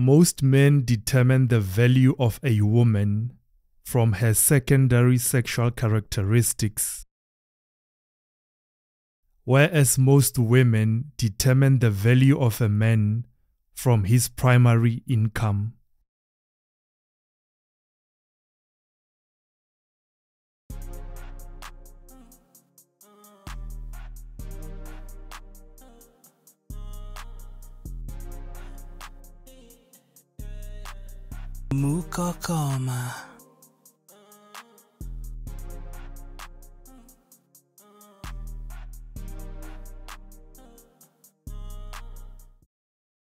Most men determine the value of a woman from her secondary sexual characteristics, whereas most women determine the value of a man from his primary income. Mokokoma.